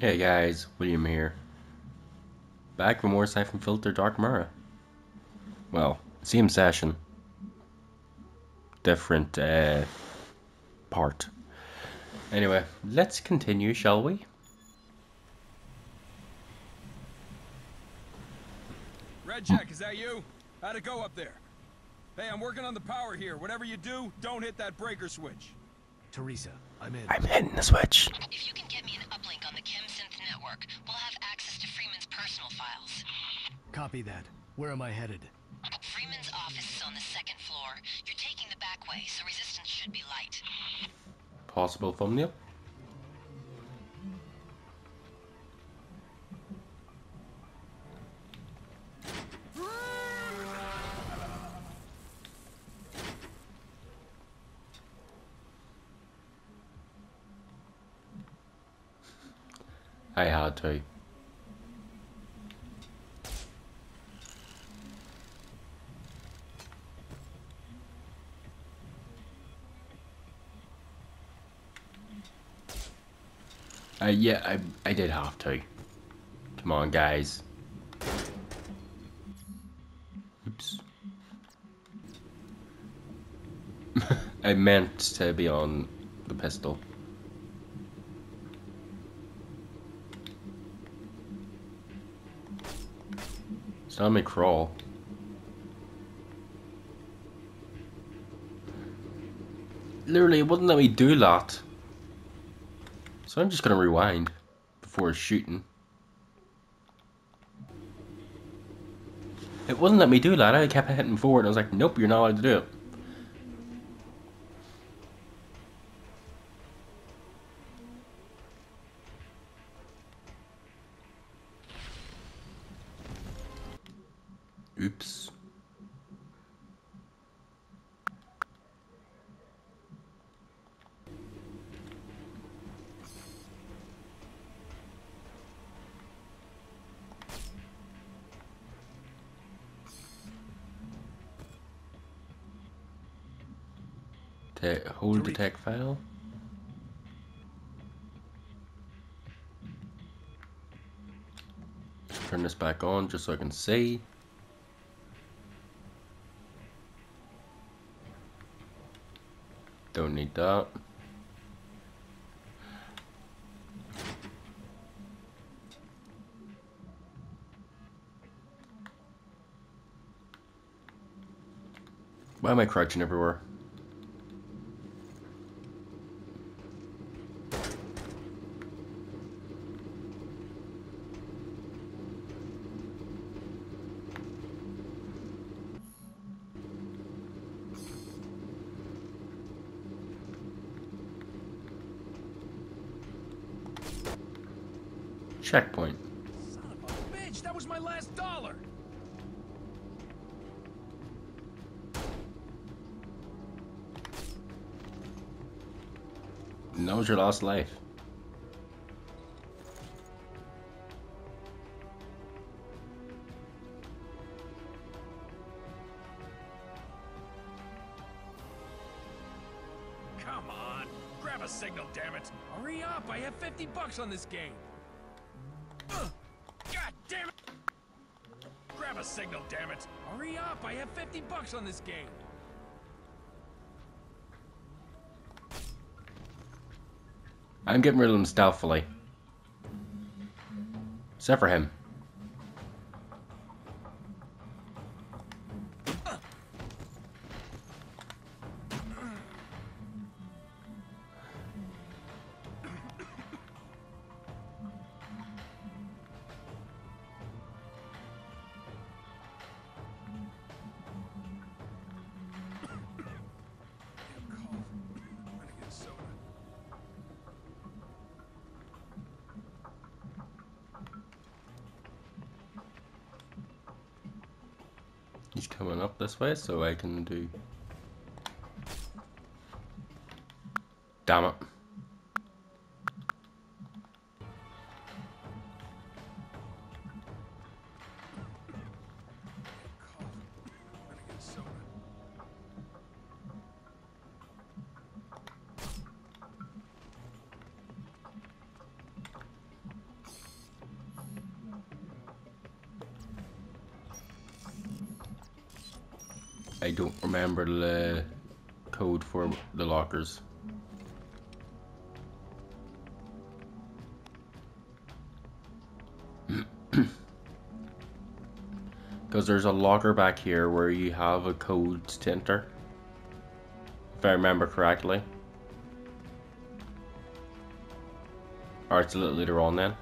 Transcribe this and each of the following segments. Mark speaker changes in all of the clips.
Speaker 1: Hey guys, William here. Back for more Syphon Filter Dark Mirror. Well, same session. Different uh, part. Anyway, let's continue, shall we?
Speaker 2: Red Jack, is that you? How'd it go up there? Hey, I'm working on the power here. Whatever you do, don't hit that breaker switch.
Speaker 3: Teresa, I'm in.
Speaker 1: I'm hitting the switch.
Speaker 4: If you can get me an uplink on the ChemSynth network, we'll have access to Freeman's personal files.
Speaker 3: Copy that. Where am I headed?
Speaker 4: Freeman's office is on the second floor. You're taking the back way, so resistance should be light.
Speaker 1: Possible thumbnail. I had to. Uh, yeah, I, I did have to. Come on, guys. Oops. I meant to be on the pistol. Me crawl. Literally, it wouldn't let me do that. So I'm just gonna rewind before shooting. It wouldn't let me do that. I kept hitting forward. I was like, nope, you're not allowed to do it. Oops. Ta- hold the tech file. Turn this back on just so I can see. Don't need that. Why am I crouching everywhere? Checkpoint.
Speaker 2: Son of a bitch, that was my last dollar!
Speaker 1: And that was your last life.
Speaker 2: Come on, grab a signal, damn it! Hurry up, I have 50 bucks on this game! God damn it! Grab a signal, damn it! Hurry up, I have 50 bucks on this game!
Speaker 1: I'm getting rid of them stealthily. Except for him. He's coming up this way, so I can do. Damn it. I don't remember the code for the lockers. Because there's a locker back here where you have a code to enter. If I remember correctly. Or it's a little later on then.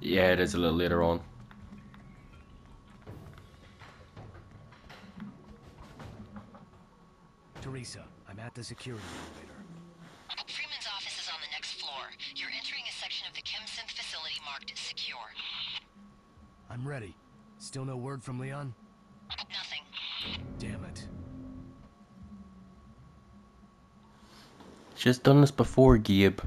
Speaker 1: Yeah, it is a little later on.
Speaker 3: Teresa, I'm at the security elevator.
Speaker 4: Freeman's office is on the next floor. You're entering a section of the ChemSynth facility marked secure.
Speaker 3: I'm ready. Still no word from Lian?
Speaker 4: Nothing.
Speaker 3: Damn it.
Speaker 1: Just done this before, Gabe.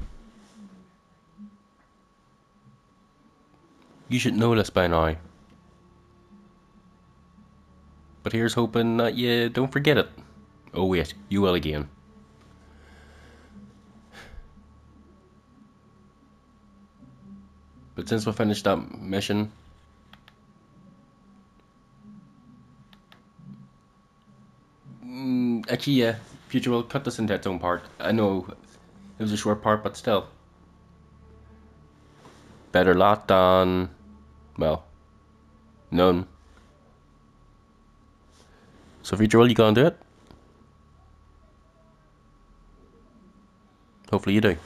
Speaker 1: You should know this by now. But here's hoping that you don't forget it. Oh wait, you will again. But since we finished that mission, mm, actually, yeah, future will cut this into its own part. I know it was a short part, but still, better lot than, well, none. So, future will you gonna do it? Hopefully, you do.